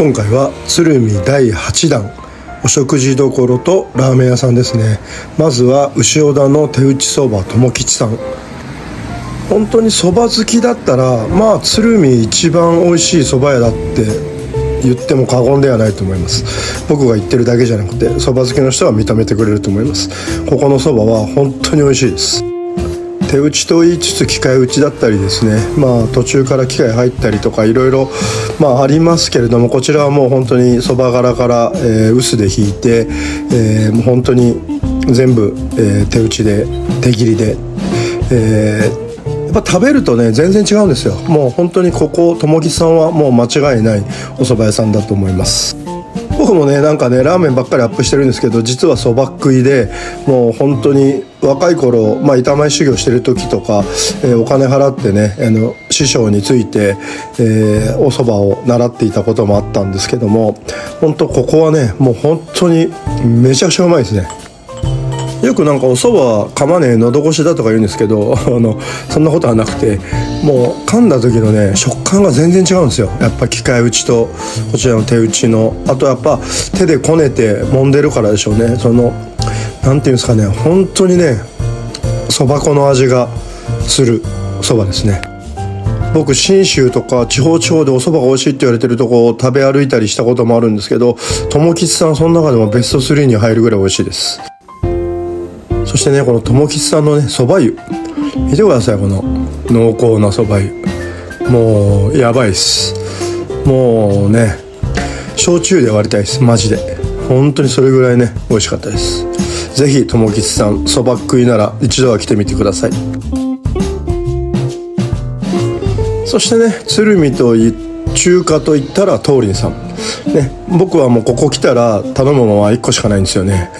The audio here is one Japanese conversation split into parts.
今回は鶴見第8弾お食事どころとラーメン屋さんですね。まずは牛尾田の手打ちそば友吉さん。本当にそば好きだったらまあ鶴見一番美味しいそば屋だって言っても過言ではないと思います。僕が言ってるだけじゃなくてそば好きの人は認めてくれると思います。ここのそばは本当に美味しいです。手打ちと言いつつ機械打ちだったりですね。まあ途中から機械入ったりとかいろいろまあありますけれどもこちらはもう本当にそば殻から、えー、臼で引いて、えー、もう本当に全部、えー、手打ちで手切りで、えー、やっぱ食べるとね全然違うんですよ。もう本当にここ友木さんはもう間違いないお蕎麦屋さんだと思います。僕もねなんかねラーメンばっかりアップしてるんですけど実はそば食いでもう本当に若い頃、まあ、板前修行してる時とか、えー、お金払ってねあの師匠について、えー、おそばを習っていたこともあったんですけども本当ここはねもう本当にめちゃくちゃうまいですね。よくなんかお蕎麦は噛まねえ喉越しだとか言うんですけど あのそんなことはなくてもう噛んだ時のね食感が全然違うんですよ。やっぱ機械打ちとこちらの手打ちの。あとやっぱ手でこねて揉んでるからでしょうね。その何ていうんですかね本当にねそば粉の味がするそばですね。僕信州とか地方地方でお蕎麦が美味しいって言われてるとこを食べ歩いたりしたこともあるんですけど友吉さんその中でもベスト3に入るぐらい美味しいです。そしてねこの友吉さんのねそば湯。見てくださいこの濃厚なそば湯。もうやばいっす。もうね焼酎で割りたいです。マジで。本当にそれぐらいね美味しかったです。是非友吉さんそば食いなら一度は来てみてください。そしてね鶴見とい中華といったら東林さん。ね僕はもうここ来たら頼むものは1個しかないんですよね。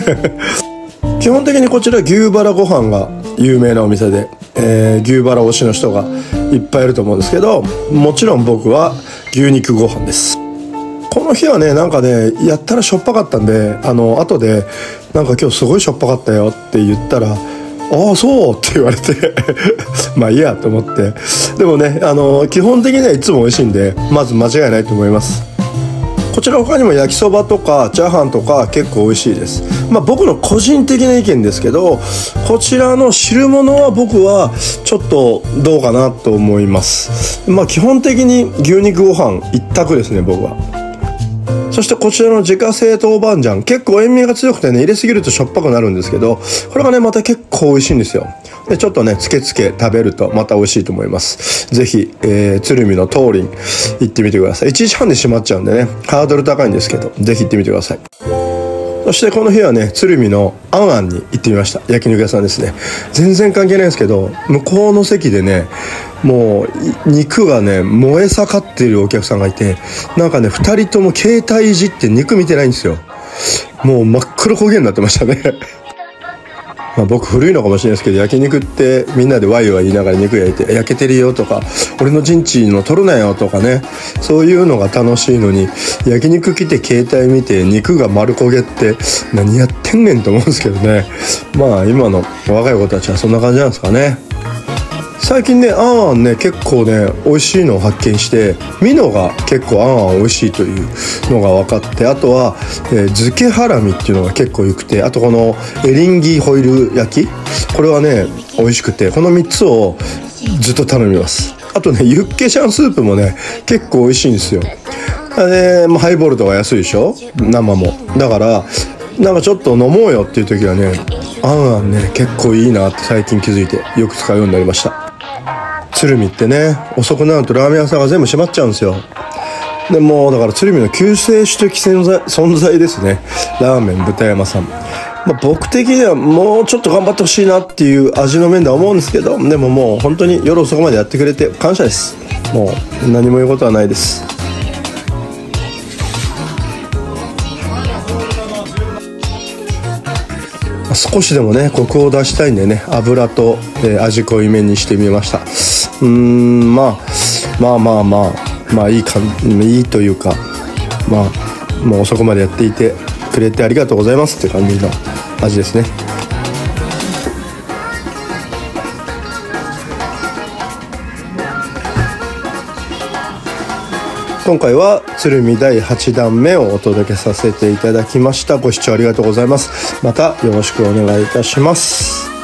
基本的にこちら牛バラご飯が有名なお店で、えー、牛バラ推しの人がいっぱいいると思うんですけどもちろん僕は牛肉ご飯です。この日はねなんかねやったらしょっぱかったんであの後でなんか今日すごいしょっぱかったよって言ったらああそうって言われて まあいいやと思って。でもねあの基本的にはいつも美味しいんでまず間違いないと思います。こちら他にも焼きそばとかチャーハンとか結構美味しいです。まあ僕の個人的な意見ですけどこちらの汁物は僕はちょっとどうかなと思います。まあ基本的に牛肉ご飯一択ですね僕は。そしてこちらの自家製豆板醤結構塩味が強くてね入れすぎるとしょっぱくなるんですけどこれがねまた結構美味しいんですよ。でちょっとねつけつけ食べるとまた美味しいと思います。ぜひ、えー、鶴見の通りに行ってみてください。1時半で閉まっちゃうんでねハードル高いんですけどぜひ行ってみてください。そしてこの日はね鶴見のあんあんに行ってみました。焼肉屋さんですね。全然関係ないんですけど向こうの席でねもう肉がね燃え盛っているお客さんがいてなんかね2人とも携帯いじって肉見てないんですよ。もう真っ黒焦げになってましたね。まあ、僕古いのかもしれないですけど焼肉ってみんなでワイワイ言いながら肉焼いて焼けてるよとか俺の陣地の取るなよとかねそういうのが楽しいのに焼肉来て携帯見て肉が丸焦げって何やってんねんと思うんですけどね。まあ今の若い子たちはそんな感じなんですかね。最近ねあんあんね結構ね美味しいのを発見してミノが結構あんあん美味しいというのが分かってあとは、えー、漬けハラミっていうのが結構良くてあとこのエリンギホイル焼きこれはね美味しくてこの3つをずっと頼みます。あとねユッケシャンスープもね結構美味しいんですよ。で、まあ、ハイボールとか安いでしょ？生も。だからなんかちょっと飲もうよっていう時はねあんあんね結構いいなって最近気づいてよく使うようになりました。鶴見ってね遅くなるとラーメン屋さんが全部閉まっちゃうんですよ。でもだから鶴見の救世主的存在ですね。ラーメン豚山さん。まあ、僕的にはもうちょっと頑張ってほしいなっていう味の面では思うんですけどでももう本当に夜遅くまでやってくれて感謝です。もう何も言うことはないです。少しでもねコクを出したいんでね油と、えー、味濃いめにしてみました。うん、まあ、まあまあまあまあいいかいいというかまあもう遅くまでやっていてくれてありがとうございますって感じの味ですね。今回は鶴見第8弾目をお届けさせていただきました。ご視聴ありがとうございます。またよろしくお願いいたします。